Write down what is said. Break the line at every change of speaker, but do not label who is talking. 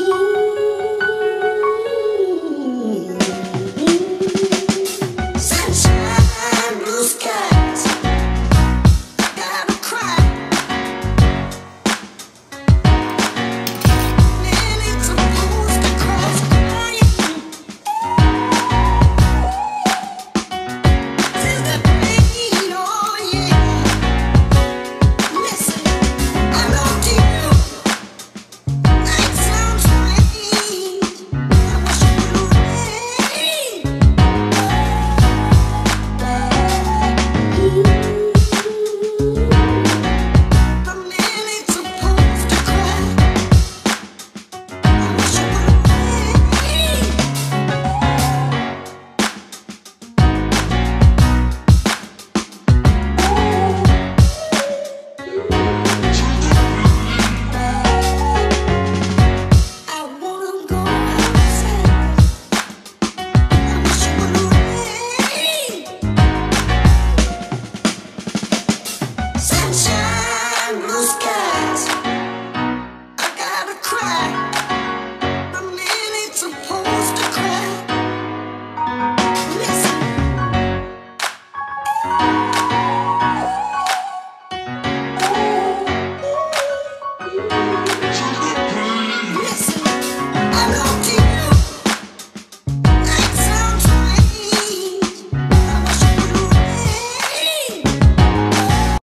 Ooh.